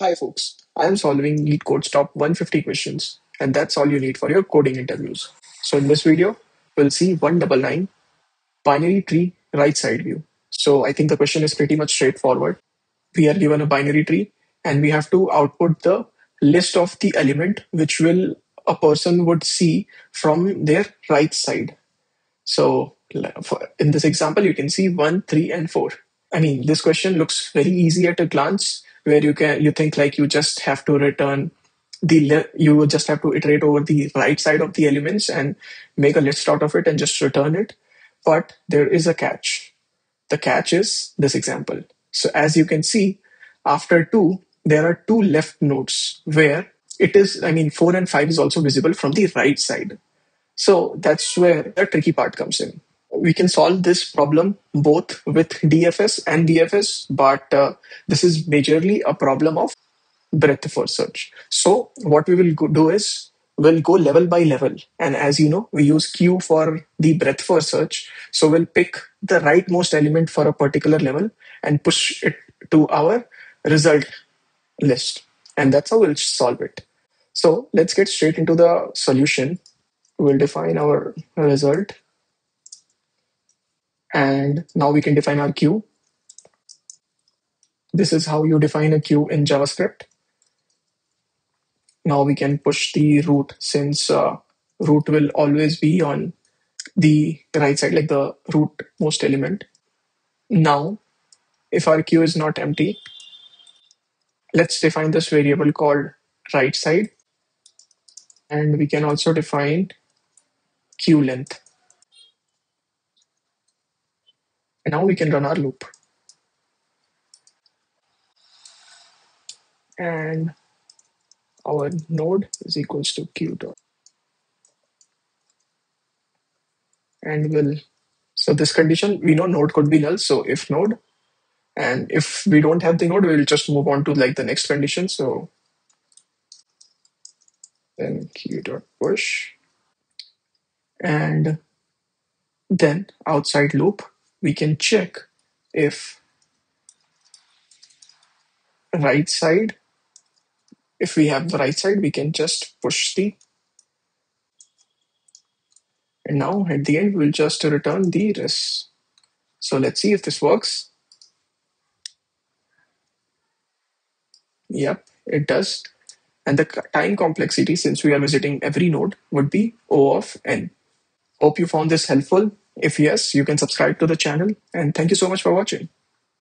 Hi folks, I am solving LeetCode's top 150 questions and that's all you need for your coding interviews. So in this video, we'll see 199 binary tree right side view. So I think the question is pretty much straightforward. We are given a binary tree and we have to output the list of the element which will a person would see from their right side. So in this example, you can see 1, 3 and 4. I mean, this question looks very easy at a glance, where you can you think like you just have to return the you just have to iterate over the right side of the elements and make a list out of it and just return it. But there is a catch. The catch is this example. So as you can see, after two, there are two left nodes where it is, I mean, four and five is also visible from the right side. So that's where the tricky part comes in we can solve this problem both with DFS and BFS, but uh, this is majorly a problem of breadth first search. So what we will do is we'll go level by level. And as you know, we use queue for the breadth first search. So we'll pick the rightmost element for a particular level and push it to our result list. And that's how we'll solve it. So let's get straight into the solution. We'll define our result and now we can define our queue. This is how you define a queue in JavaScript. Now we can push the root since uh, root will always be on the right side, like the root most element. Now, if our queue is not empty, let's define this variable called right side. And we can also define queue length. And now we can run our loop. And our node is equals to q dot. And we'll, so this condition, we know node could be null. So if node, and if we don't have the node, we'll just move on to like the next condition. So then q dot push. And then outside loop, we can check if right side, if we have the right side, we can just push the and now at the end, we'll just return the res. So let's see if this works. Yep, it does. And the time complexity, since we are visiting every node, would be O of n. Hope you found this helpful. If yes, you can subscribe to the channel and thank you so much for watching.